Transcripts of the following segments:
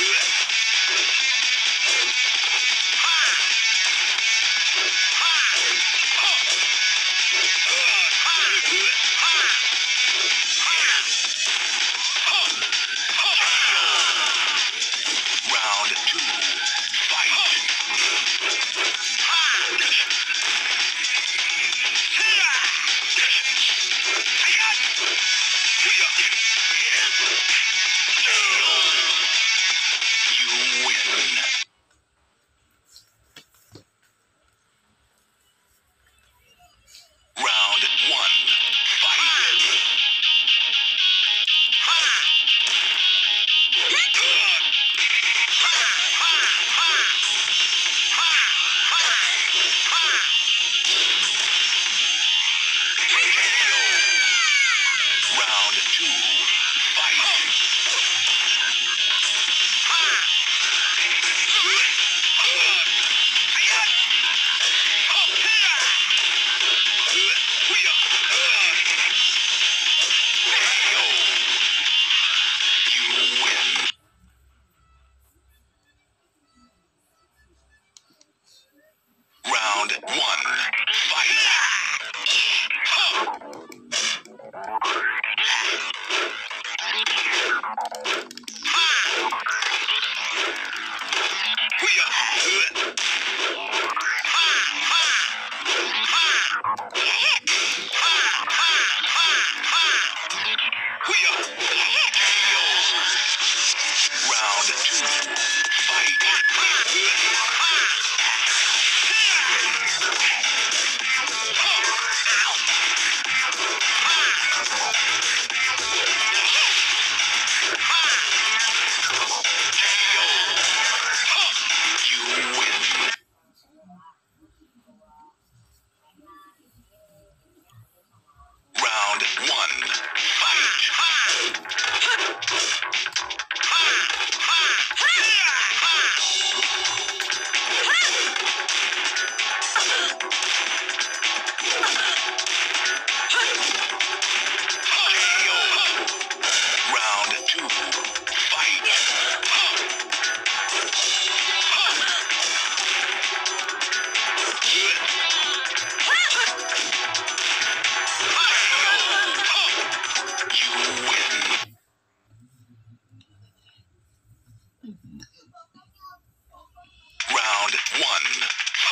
Round You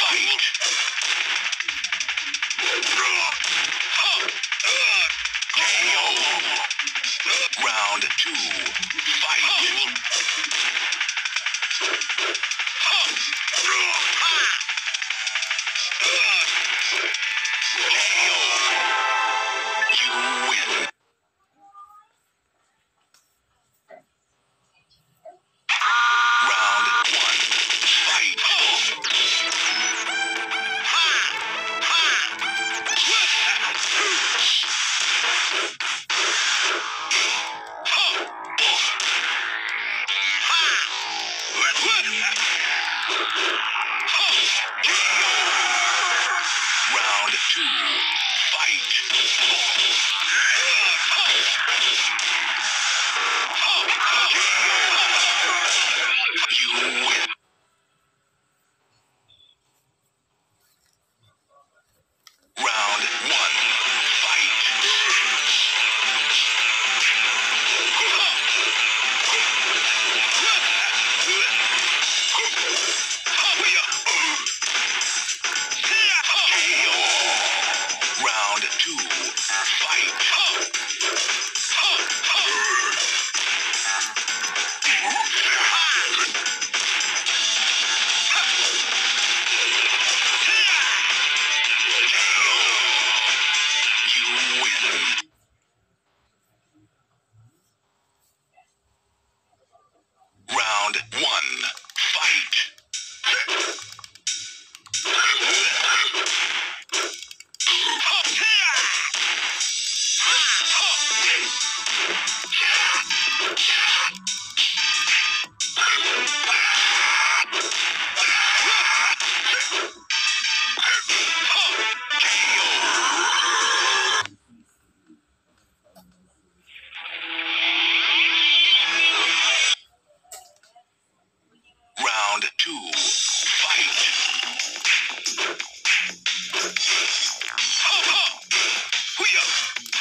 KO. Round two, fight! KO. two, fight! fight. Ho! Ho! Ho! You win. Hoo-ya.